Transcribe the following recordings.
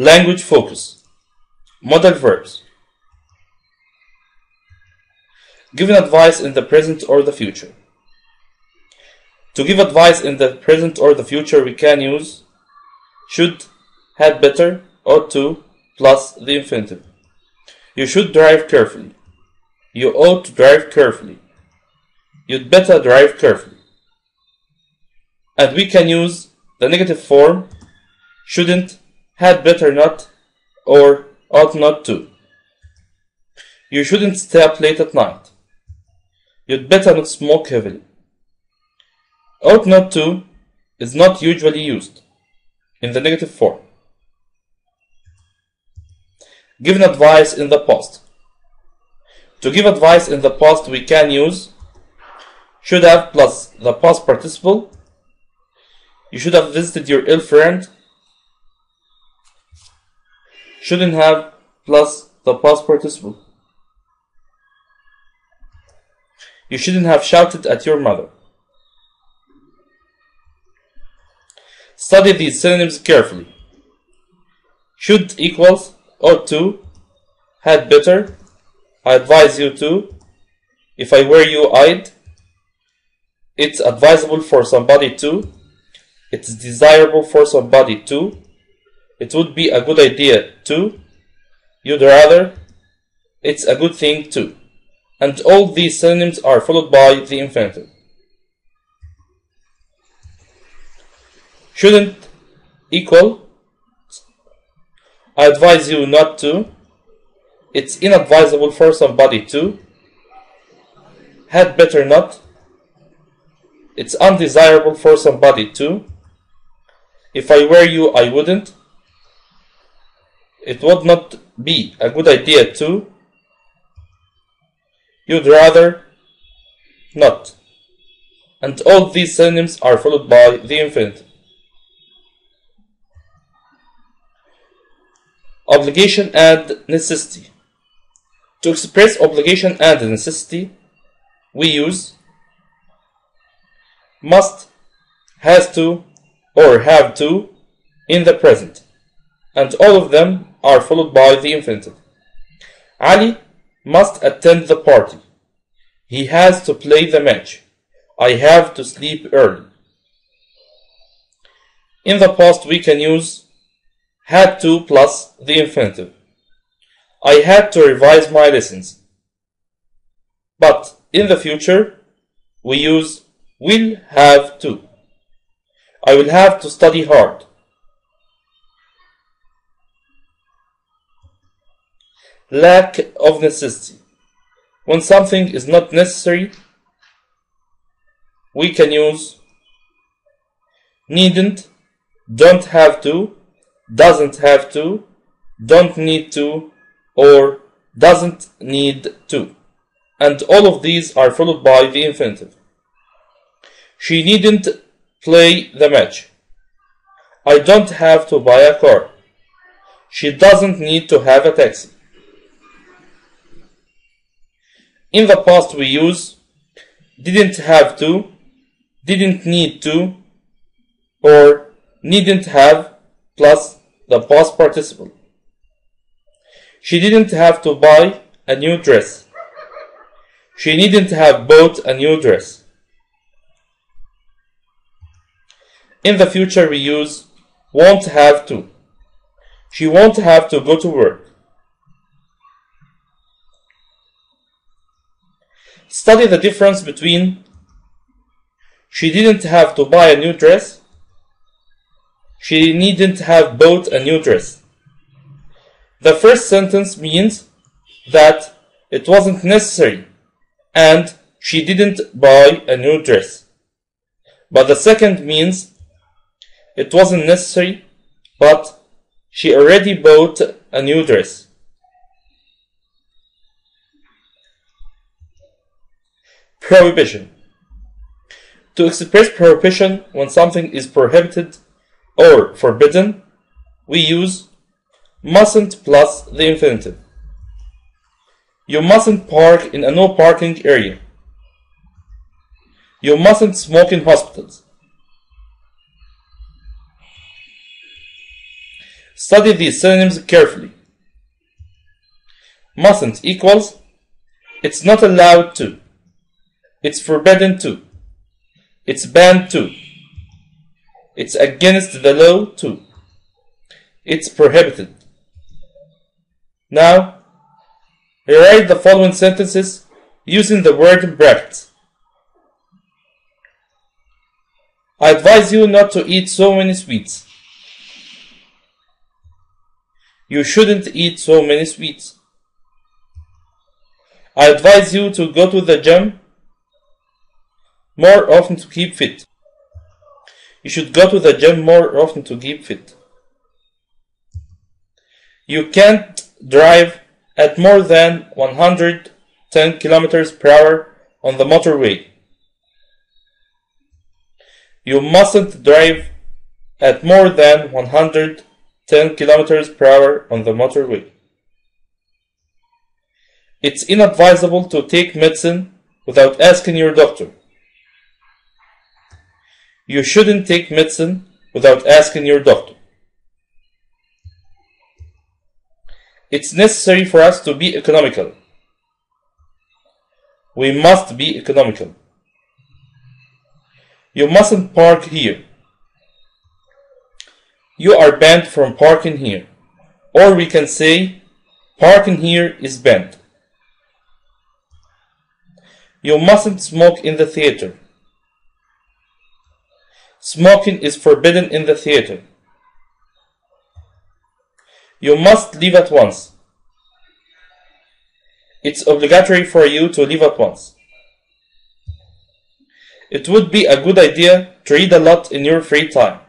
Language focus. Modal verbs. Giving advice in the present or the future. To give advice in the present or the future, we can use should, had better, ought to, plus the infinitive. You should drive carefully. You ought to drive carefully. You'd better drive carefully. And we can use the negative form shouldn't, had better not, or ought not to. You shouldn't stay up late at night. You'd better not smoke heavily. Ought not to is not usually used in the negative form. Giving advice in the past. To give advice in the past, we can use should have plus the past participle. You should have visited your ill friend. Shouldn't have plus the past participle. You shouldn't have shouted at your mother. Study these synonyms carefully. Should equals ought to, had better, I advise you to, if I were you I'd, it's advisable for somebody to, it's desirable for somebody to, it would be a good idea to. you'd rather, it's a good thing to. And all these synonyms are followed by the infinitive. Shouldn't equal, I advise you not to, it's inadvisable for somebody to, had better not, it's undesirable for somebody to, if I were you I wouldn't, it would not be a good idea to, you'd rather not. And all these synonyms are followed by the infinitive. Obligation and necessity. To express obligation and necessity, we use must, has to, or have to in the present, and all of them are followed by the infinitive. Ali must attend the party. He has to play the match. I have to sleep early. In the past, we can use had to plus the infinitive. I had to revise my lessons. But in the future, we use will have to. I will have to study hard. Lack of necessity. When something is not necessary, we can use needn't, don't have to, doesn't have to, don't need to, or doesn't need to. And all of these are followed by the infinitive. She needn't play the match. I don't have to buy a car. She doesn't need to have a taxi. In the past we use didn't have to, didn't need to, or needn't have plus the past participle. She didn't have to buy a new dress. She needn't have bought a new dress. In the future we use won't have to. She won't have to go to work. Study the difference between she didn't have to buy a new dress. She needn't have bought a new dress. The first sentence means that it wasn't necessary and she didn't buy a new dress. But the second means it wasn't necessary, but she already bought a new dress. Prohibition. To express prohibition when something is prohibited or forbidden, we use mustn't plus the infinitive. You mustn't park in a no parking area. You mustn't smoke in hospitals. Study these synonyms carefully. Mustn't equals it's not allowed to. It's forbidden to. It's banned to. It's against the law to. It's prohibited. Now, rewrite the following sentences using the word in brackets. I advise you not to eat so many sweets. You shouldn't eat so many sweets. I advise you to go to the gym more often to keep fit. You should go to the gym more often to keep fit. You can't drive at more than 110 kilometers per hour on the motorway. You mustn't drive at more than 110 kilometers per hour on the motorway. It's inadvisable to take medicine without asking your doctor. You shouldn't take medicine without asking your doctor. It's necessary for us to be economical. We must be economical. You mustn't park here. You are banned from parking here. Or we can say, parking here is banned. You mustn't smoke in the theater. Smoking is forbidden in the theater. You must leave at once. It's obligatory for you to leave at once. It would be a good idea to read a lot in your free time.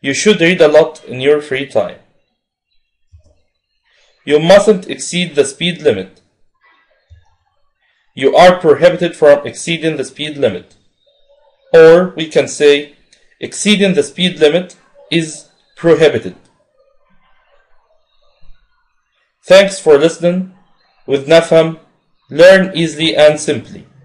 You should read a lot in your free time. You mustn't exceed the speed limit. You are prohibited from exceeding the speed limit. Or we can say exceeding the speed limit is prohibited. Thanks for listening. With Nafham, learn easily and simply.